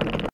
you